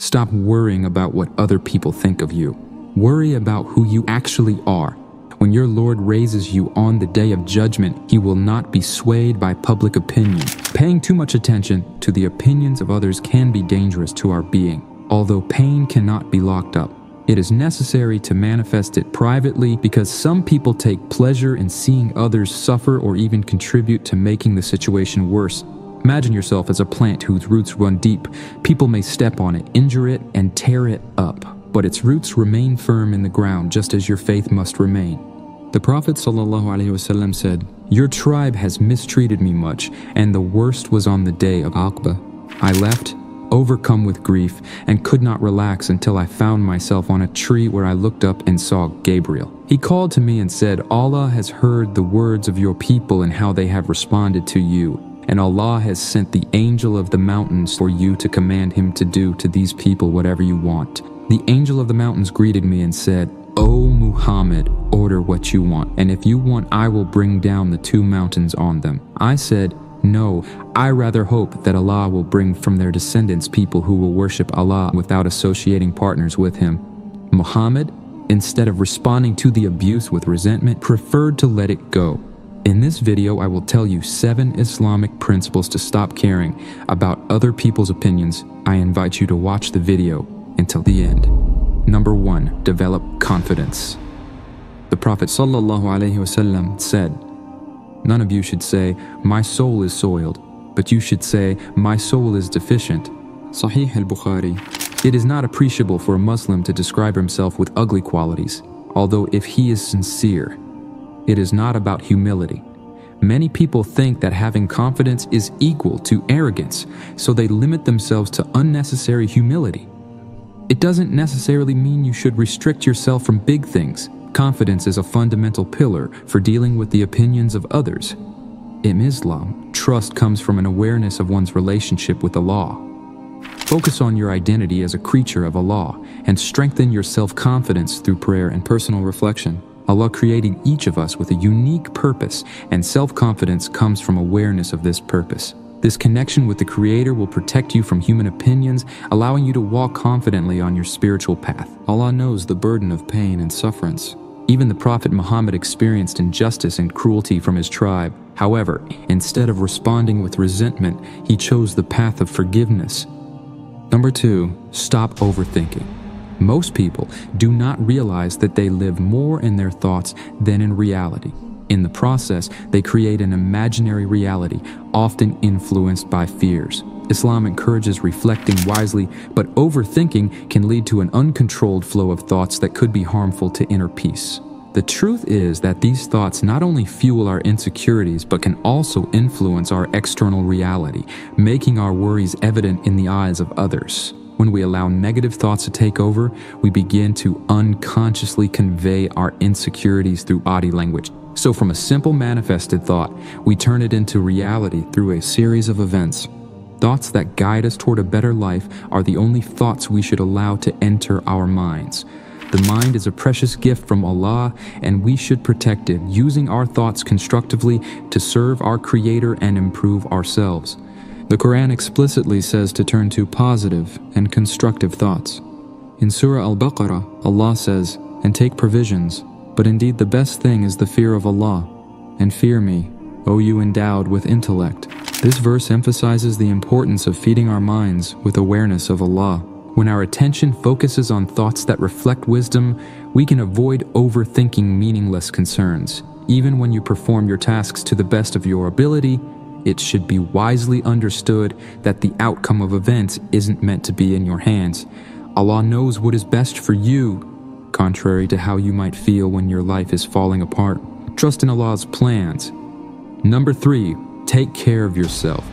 Stop worrying about what other people think of you. Worry about who you actually are. When your Lord raises you on the day of judgment, he will not be swayed by public opinion. Paying too much attention to the opinions of others can be dangerous to our being. Although pain cannot be locked up, it is necessary to manifest it privately because some people take pleasure in seeing others suffer or even contribute to making the situation worse. Imagine yourself as a plant whose roots run deep. People may step on it, injure it, and tear it up, but its roots remain firm in the ground just as your faith must remain. The Prophet ﷺ said, Your tribe has mistreated me much, and the worst was on the day of Aqaba. I left, overcome with grief, and could not relax until I found myself on a tree where I looked up and saw Gabriel. He called to me and said, Allah has heard the words of your people and how they have responded to you. And Allah has sent the angel of the mountains for you to command him to do to these people whatever you want. The angel of the mountains greeted me and said, O Muhammad, order what you want, and if you want, I will bring down the two mountains on them. I said, No, I rather hope that Allah will bring from their descendants people who will worship Allah without associating partners with Him. Muhammad, instead of responding to the abuse with resentment, preferred to let it go. In this video, I will tell you seven Islamic principles to stop caring about other people's opinions. I invite you to watch the video until the end. Number one, develop confidence. The Prophet ﷺ said, None of you should say, My soul is soiled, but you should say, My soul is deficient. Sahih al Bukhari. It is not appreciable for a Muslim to describe himself with ugly qualities, although if he is sincere, it is not about humility. Many people think that having confidence is equal to arrogance, so they limit themselves to unnecessary humility. It doesn't necessarily mean you should restrict yourself from big things. Confidence is a fundamental pillar for dealing with the opinions of others. In Islam, trust comes from an awareness of one's relationship with Allah. Focus on your identity as a creature of Allah and strengthen your self confidence through prayer and personal reflection. Allah created each of us with a unique purpose, and self confidence comes from awareness of this purpose. This connection with the Creator will protect you from human opinions, allowing you to walk confidently on your spiritual path. Allah knows the burden of pain and sufferance. Even the Prophet Muhammad experienced injustice and cruelty from his tribe. However, instead of responding with resentment, he chose the path of forgiveness. Number two, stop overthinking. Most people do not realize that they live more in their thoughts than in reality. In the process, they create an imaginary reality, often influenced by fears. Islam encourages reflecting wisely, but overthinking can lead to an uncontrolled flow of thoughts that could be harmful to inner peace. The truth is that these thoughts not only fuel our insecurities, but can also influence our external reality, making our worries evident in the eyes of others. When we allow negative thoughts to take over, we begin to unconsciously convey our insecurities through body language. So, from a simple manifested thought, we turn it into reality through a series of events. Thoughts that guide us toward a better life are the only thoughts we should allow to enter our minds. The mind is a precious gift from Allah, and we should protect it, using our thoughts constructively to serve our Creator and improve ourselves. The Quran explicitly says to turn to positive and constructive thoughts. In Surah Al Baqarah, Allah says, And take provisions but indeed, the best thing is the fear of Allah. And fear me, O you endowed with intellect. This verse emphasizes the importance of feeding our minds with awareness of Allah. When our attention focuses on thoughts that reflect wisdom, we can avoid overthinking meaningless concerns. Even when you perform your tasks to the best of your ability, it should be wisely understood that the outcome of events isn't meant to be in your hands. Allah knows what is best for you contrary to how you might feel when your life is falling apart. Trust in Allah's plans. Number three, take care of yourself.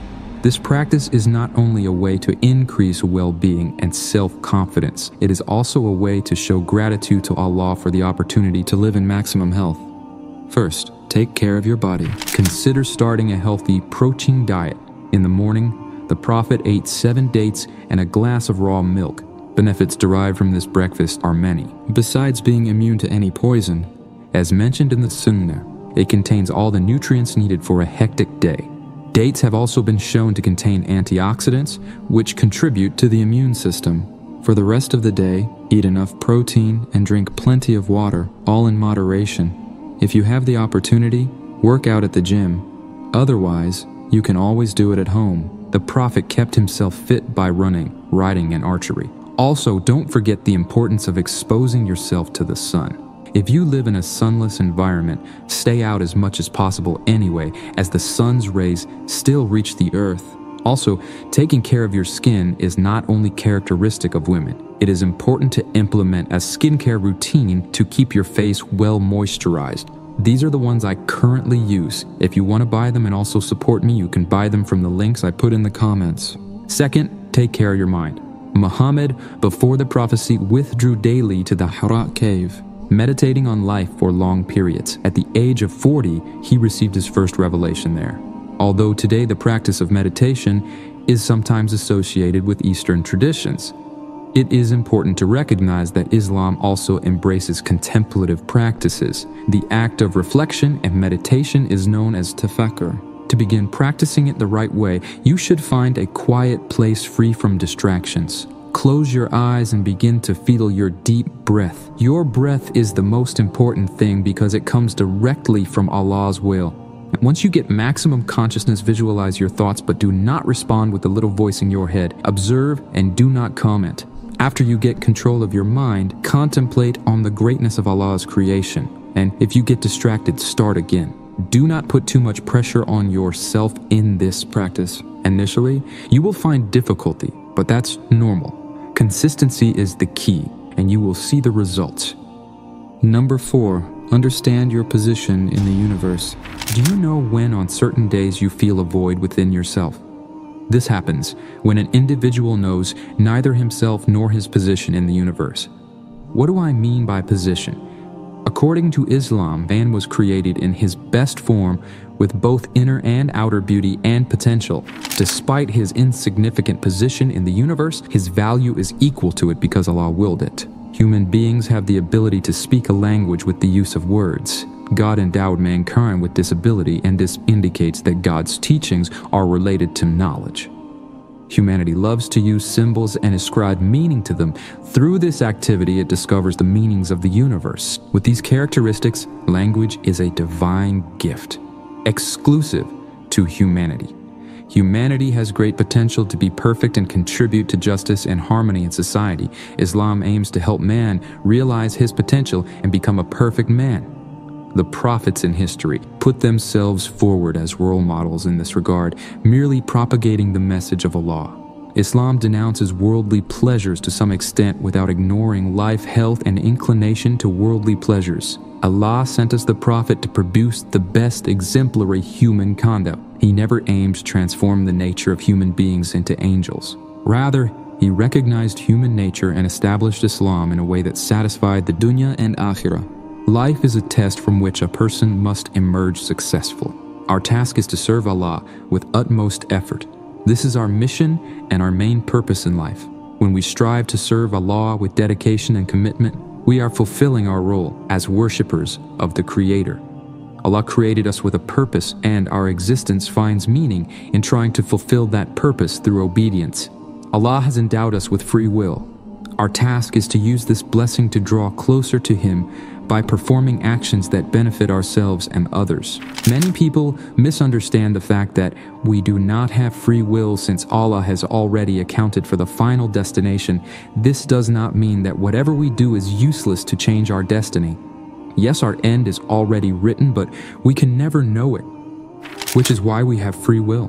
This practice is not only a way to increase well being and self confidence, it is also a way to show gratitude to Allah for the opportunity to live in maximum health. First, take care of your body. Consider starting a healthy protein diet. In the morning, the Prophet ate seven dates and a glass of raw milk. Benefits derived from this breakfast are many. Besides being immune to any poison, as mentioned in the Sunnah, it contains all the nutrients needed for a hectic day. Dates have also been shown to contain antioxidants, which contribute to the immune system. For the rest of the day, eat enough protein and drink plenty of water, all in moderation. If you have the opportunity, work out at the gym. Otherwise, you can always do it at home. The Prophet kept himself fit by running, riding, and archery. Also, don't forget the importance of exposing yourself to the sun. If you live in a sunless environment, stay out as much as possible anyway, as the sun's rays still reach the earth. Also, taking care of your skin is not only characteristic of women. It is important to implement a skincare routine to keep your face well moisturized. These are the ones I currently use. If you want to buy them and also support me, you can buy them from the links I put in the comments. Second, take care of your mind. Muhammad, before the prophecy, withdrew daily to the Hira cave meditating on life for long periods. At the age of 40, he received his first revelation there. Although today the practice of meditation is sometimes associated with Eastern traditions, it is important to recognize that Islam also embraces contemplative practices. The act of reflection and meditation is known as tafakkur. To begin practicing it the right way, you should find a quiet place free from distractions. Close your eyes and begin to feel your deep breath. Your breath is the most important thing because it comes directly from Allah's will. Once you get maximum consciousness, visualize your thoughts, but do not respond with the little voice in your head. Observe and do not comment. After you get control of your mind, contemplate on the greatness of Allah's creation. And if you get distracted, start again. Do not put too much pressure on yourself in this practice. Initially, you will find difficulty, but that's normal. Consistency is the key, and you will see the results. Number four, understand your position in the universe. Do you know when on certain days you feel a void within yourself? This happens when an individual knows neither himself nor his position in the universe. What do I mean by position? According to Islam, man was created in his best form with both inner and outer beauty and potential. Despite his insignificant position in the universe, his value is equal to it because Allah willed it. Human beings have the ability to speak a language with the use of words. God endowed mankind with this ability, and this indicates that God's teachings are related to knowledge. Humanity loves to use symbols and ascribe meaning to them. Through this activity, it discovers the meanings of the universe. With these characteristics, language is a divine gift exclusive to humanity. Humanity has great potential to be perfect and contribute to justice and harmony in society. Islam aims to help man realize his potential and become a perfect man. The prophets in history put themselves forward as role models in this regard, merely propagating the message of Allah. Islam denounces worldly pleasures to some extent without ignoring life, health, and inclination to worldly pleasures. Allah sent us the Prophet to produce the best exemplary human conduct. He never aimed to transform the nature of human beings into angels. Rather, he recognized human nature and established Islam in a way that satisfied the dunya and akhirah. Life is a test from which a person must emerge successful. Our task is to serve Allah with utmost effort this is our mission and our main purpose in life. When we strive to serve Allah with dedication and commitment, we are fulfilling our role as worshippers of the Creator. Allah created us with a purpose, and our existence finds meaning in trying to fulfill that purpose through obedience. Allah has endowed us with free will. Our task is to use this blessing to draw closer to Him by performing actions that benefit ourselves and others. Many people misunderstand the fact that we do not have free will since Allah has already accounted for the final destination. This does not mean that whatever we do is useless to change our destiny. Yes, our end is already written, but we can never know it, which is why we have free will.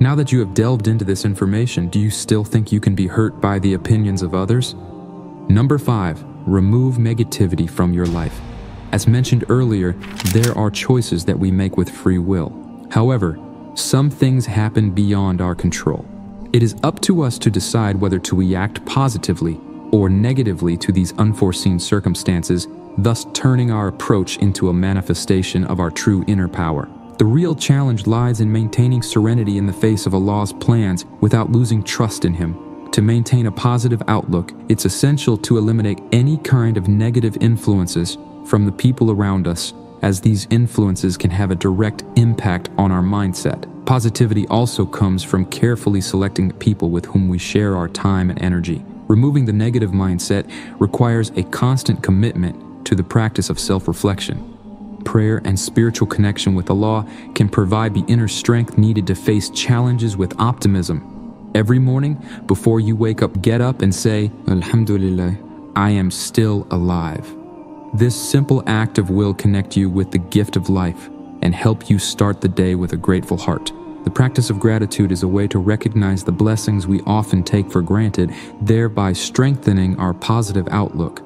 Now that you have delved into this information, do you still think you can be hurt by the opinions of others? Number 5 remove negativity from your life. As mentioned earlier, there are choices that we make with free will. However, some things happen beyond our control. It is up to us to decide whether to react positively or negatively to these unforeseen circumstances, thus turning our approach into a manifestation of our true inner power. The real challenge lies in maintaining serenity in the face of Allah's plans without losing trust in Him. To maintain a positive outlook, it's essential to eliminate any kind of negative influences from the people around us, as these influences can have a direct impact on our mindset. Positivity also comes from carefully selecting the people with whom we share our time and energy. Removing the negative mindset requires a constant commitment to the practice of self reflection. Prayer and spiritual connection with Allah can provide the inner strength needed to face challenges with optimism. Every morning, before you wake up, get up and say, Alhamdulillah, I am still alive. This simple act of will connect you with the gift of life and help you start the day with a grateful heart. The practice of gratitude is a way to recognize the blessings we often take for granted, thereby strengthening our positive outlook.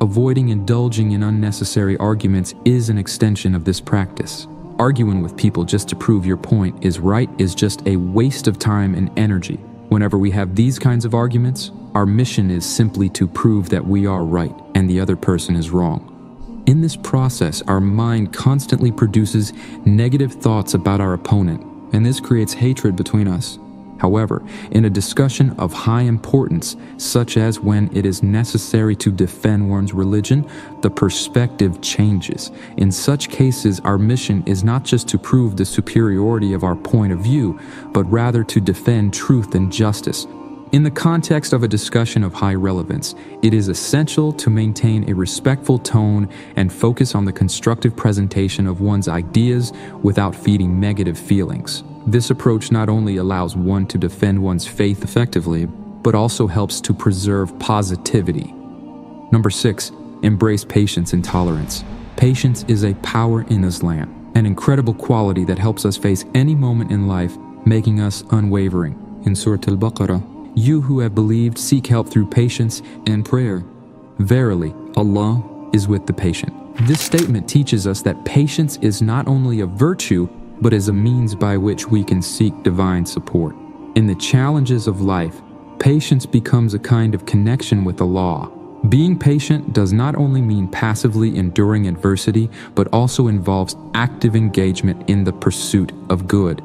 Avoiding indulging in unnecessary arguments is an extension of this practice. Arguing with people just to prove your point is right is just a waste of time and energy. Whenever we have these kinds of arguments, our mission is simply to prove that we are right and the other person is wrong. In this process, our mind constantly produces negative thoughts about our opponent and this creates hatred between us. However, in a discussion of high importance, such as when it is necessary to defend one's religion, the perspective changes. In such cases, our mission is not just to prove the superiority of our point of view, but rather to defend truth and justice. In the context of a discussion of high relevance, it is essential to maintain a respectful tone and focus on the constructive presentation of one's ideas without feeding negative feelings. This approach not only allows one to defend one's faith effectively, but also helps to preserve positivity. Number six, embrace patience and tolerance. Patience is a power in Islam, an incredible quality that helps us face any moment in life, making us unwavering. In Surah Al Baqarah, you who have believed seek help through patience and prayer. Verily, Allah is with the patient. This statement teaches us that patience is not only a virtue, but is a means by which we can seek divine support. In the challenges of life, patience becomes a kind of connection with Allah. Being patient does not only mean passively enduring adversity, but also involves active engagement in the pursuit of good.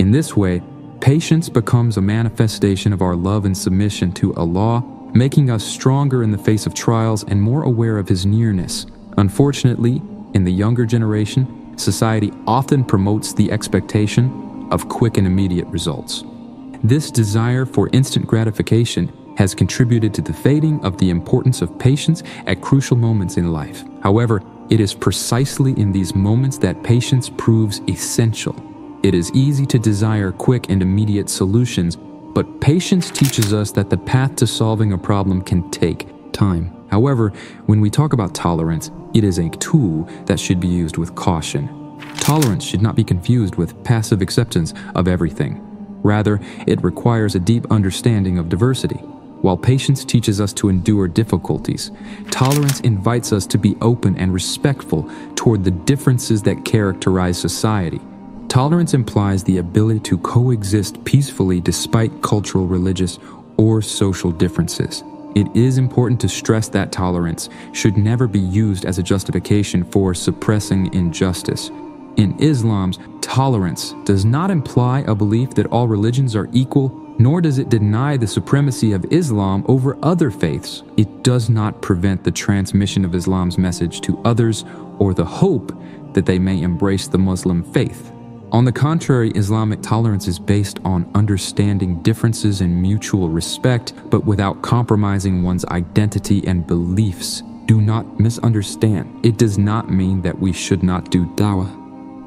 In this way, Patience becomes a manifestation of our love and submission to Allah, making us stronger in the face of trials and more aware of His nearness. Unfortunately, in the younger generation, society often promotes the expectation of quick and immediate results. This desire for instant gratification has contributed to the fading of the importance of patience at crucial moments in life. However, it is precisely in these moments that patience proves essential. It is easy to desire quick and immediate solutions, but patience teaches us that the path to solving a problem can take time. However, when we talk about tolerance, it is a tool that should be used with caution. Tolerance should not be confused with passive acceptance of everything. Rather, it requires a deep understanding of diversity. While patience teaches us to endure difficulties, tolerance invites us to be open and respectful toward the differences that characterize society. Tolerance implies the ability to coexist peacefully despite cultural, religious, or social differences. It is important to stress that tolerance should never be used as a justification for suppressing injustice. In Islam's tolerance does not imply a belief that all religions are equal, nor does it deny the supremacy of Islam over other faiths. It does not prevent the transmission of Islam's message to others or the hope that they may embrace the Muslim faith. On the contrary, Islamic tolerance is based on understanding differences and mutual respect, but without compromising one's identity and beliefs. Do not misunderstand. It does not mean that we should not do dawah.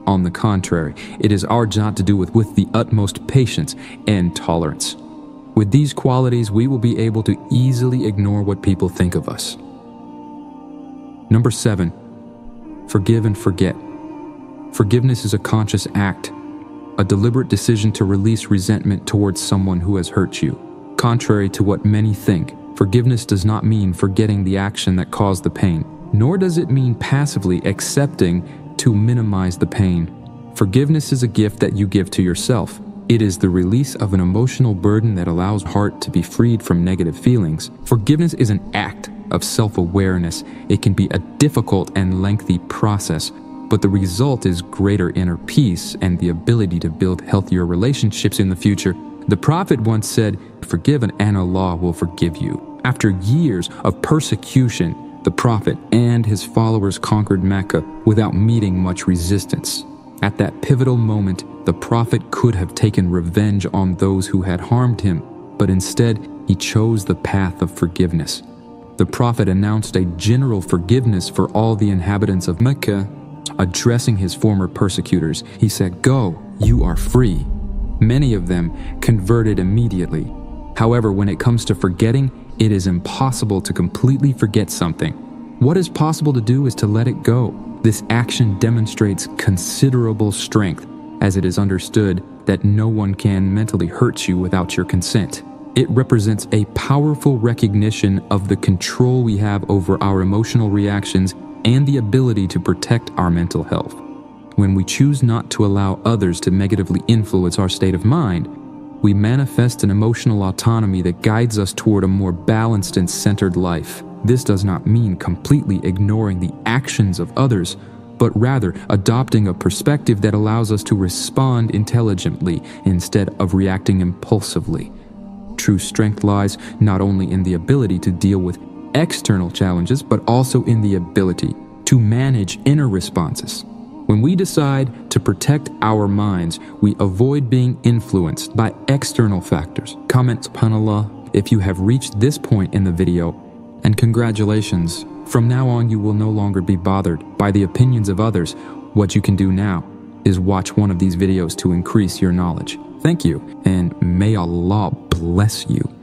On the contrary, it is our job to do it with the utmost patience and tolerance. With these qualities, we will be able to easily ignore what people think of us. Number seven, forgive and forget. Forgiveness is a conscious act, a deliberate decision to release resentment towards someone who has hurt you. Contrary to what many think, forgiveness does not mean forgetting the action that caused the pain, nor does it mean passively accepting to minimize the pain. Forgiveness is a gift that you give to yourself. It is the release of an emotional burden that allows heart to be freed from negative feelings. Forgiveness is an act of self awareness. It can be a difficult and lengthy process, but the result is greater inner peace and the ability to build healthier relationships in the future. The Prophet once said, Forgive and Allah will forgive you. After years of persecution, the Prophet and his followers conquered Mecca without meeting much resistance. At that pivotal moment, the Prophet could have taken revenge on those who had harmed him, but instead he chose the path of forgiveness. The Prophet announced a general forgiveness for all the inhabitants of Mecca. Addressing his former persecutors, he said, Go, you are free. Many of them converted immediately. However, when it comes to forgetting, it is impossible to completely forget something. What is possible to do is to let it go. This action demonstrates considerable strength, as it is understood that no one can mentally hurt you without your consent. It represents a powerful recognition of the control we have over our emotional reactions and the ability to protect our mental health. When we choose not to allow others to negatively influence our state of mind, we manifest an emotional autonomy that guides us toward a more balanced and centered life. This does not mean completely ignoring the actions of others, but rather adopting a perspective that allows us to respond intelligently instead of reacting impulsively. True strength lies not only in the ability to deal with external challenges, but also in the ability to manage inner responses. When we decide to protect our minds, we avoid being influenced by external factors. Comment subhanAllah if you have reached this point in the video, and congratulations. From now on, you will no longer be bothered by the opinions of others. What you can do now is watch one of these videos to increase your knowledge. Thank you, and may Allah bless you.